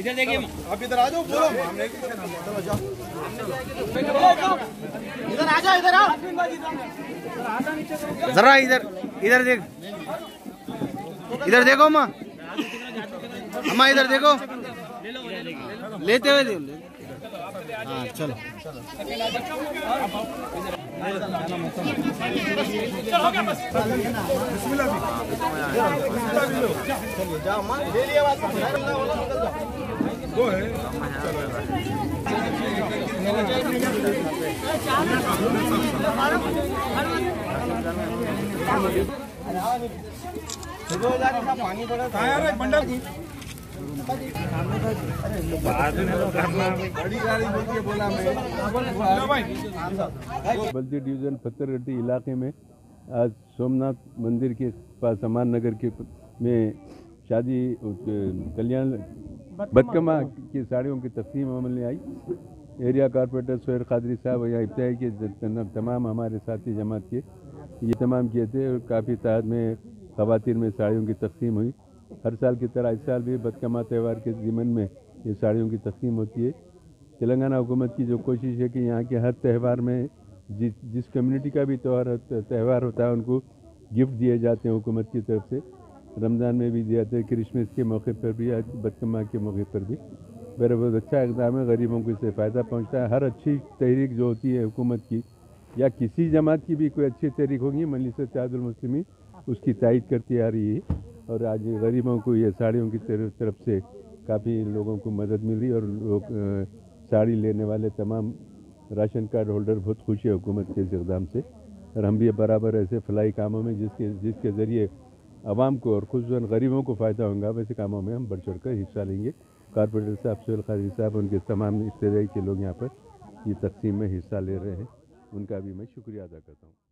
इधर देखिए। आप इधर आ जाओ जाओ इधर आ जाओ इधर आओ जरा इधर इधर देख। इधर देखो अम्मा अम्मा इधर देखो। लेते हुए हाँ चलो। लिया बात निकल जाओ पानी मैं बल्दी डिवीज़न पत्थरगट्टी इलाके में आज सोमनाथ मंदिर के पास समान नगर के में शादी, कल्याण बदकमा की साड़ियों की तकसीम अमल में आई। एरिया कारपोरेटर सोहेर कादरी साहब यहाँ इब्तदाई के तमाम हमारे साथी जमात के, ये तमाम किए थे और काफ़ी तादाद में खवातीन में साड़ियों की तकसीम हुई। हर साल की तरह इस साल भी बदकमा त्यौहार के ज़िमन में ये साड़ियों की तकसीम होती है। तेलंगाना हुकूमत की जो कोशिश है कि यहाँ के हर त्यौहार में जिस जिस कम्युनिटी का भी त्यौहार त्यौहार होता है, उनको गिफ्ट दिए जाते हैं हुकूमत की तरफ़ से। रमज़ान में भी दिए जाते हैं, क्रिसमस के मौके पर भी, आज बदकमा के मौके पर भी। मेरा बहुत अच्छा इकदाम है, गरीबों को इससे फ़ायदा पहुँचता है। हर अच्छी तहरीक जो होती है हुकूमत की, या किसी जमात की भी कोई अच्छी तहरीक होगी मजलिस त्यादुल मुस्लिमीन उसकी तायद करती आ रही है। और आज गरीबों को ये साड़ियों की तरफ़ तरफ़ से काफ़ी लोगों को मदद मिल और लोग साड़ी लेने वाले तमाम राशन कार्ड होल्डर बहुत खुश है हुकूमत के इस इकदाम से। और हम भी बराबर ऐसे फलाई कामों में जिसके जिसके ज़रिए आवाम को और खुशवन गरीबों को फ़ायदा होगा, वैसे कामों में हम बढ़ चढ़ कर हिस्सा लेंगे। कारपोरेटर साहब सोहेल खादी साहब, उनके तमाम इब्तदाई के लोग यहाँ पर ये तकसीम में हिस्सा ले रहे हैं। उनका भी मैं शुक्रिया अदा करता हूँ।